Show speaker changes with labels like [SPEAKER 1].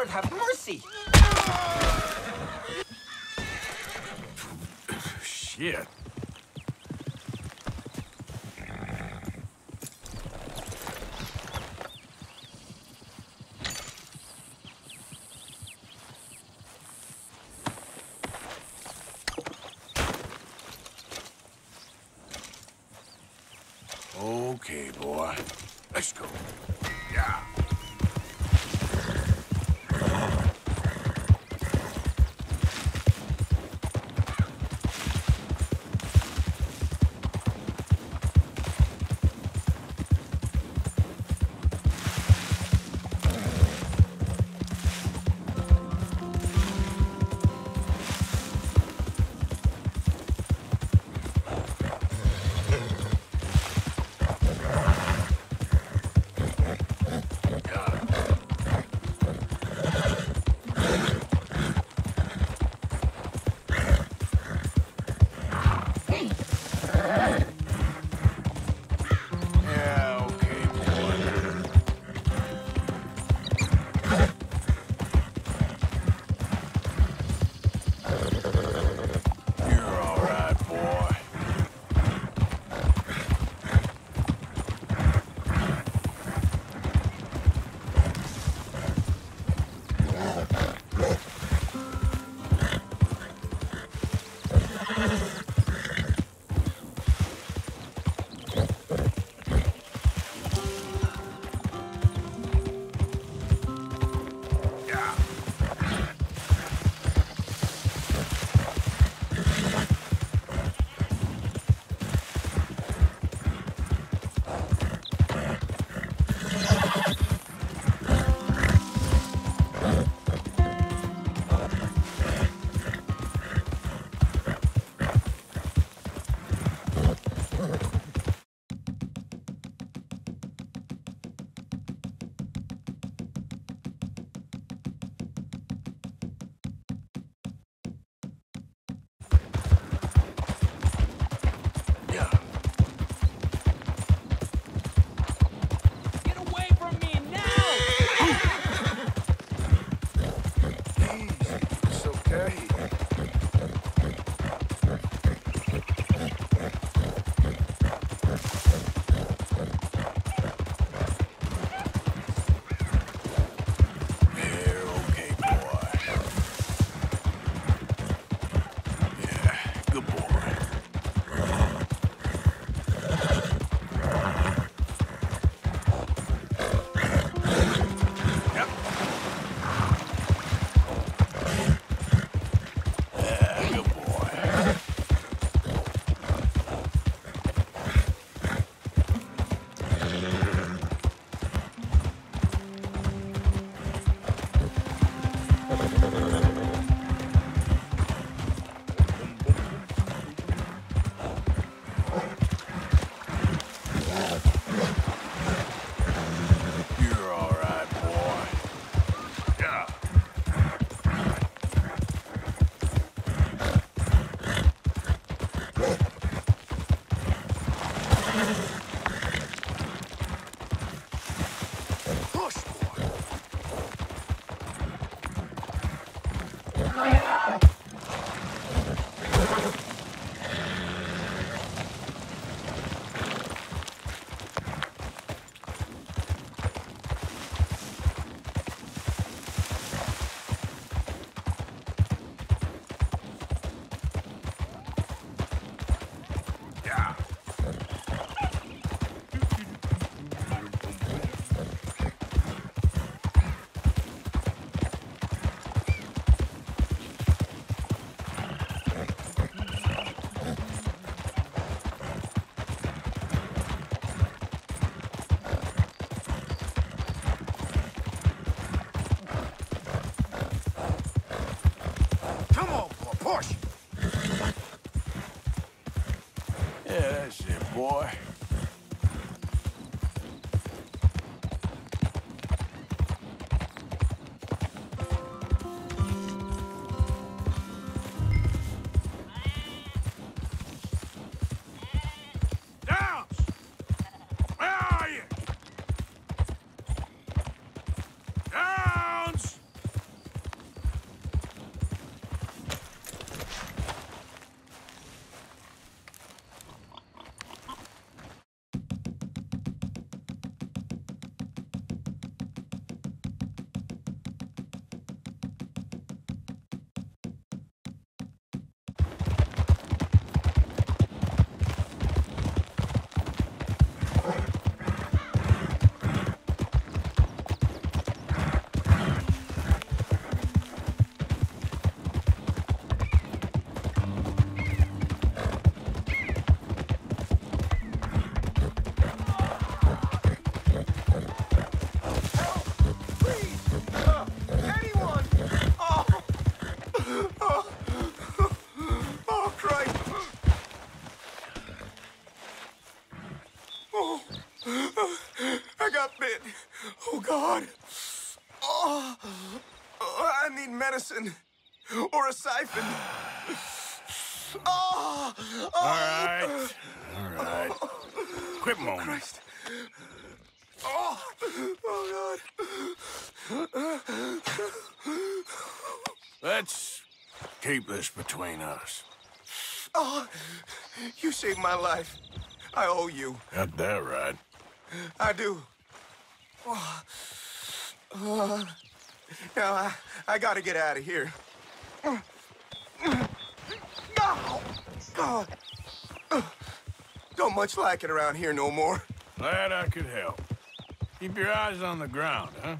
[SPEAKER 1] Lord have mercy!
[SPEAKER 2] Shit. Okay, boy. Let's go. Okay. boy. It.
[SPEAKER 3] Oh, God. Oh, oh, I need medicine. Or a siphon. Oh, oh,
[SPEAKER 2] All right. All right. Quit oh, moaning.
[SPEAKER 3] Christ. Oh, oh, God.
[SPEAKER 2] Let's keep this between us.
[SPEAKER 3] Oh, you saved my life. I owe you.
[SPEAKER 2] Got that right.
[SPEAKER 3] I do. Oh, oh. Now, I, I gotta get out of here. Don't much like it around here no more.
[SPEAKER 2] Glad I could help. Keep your eyes on the ground, huh?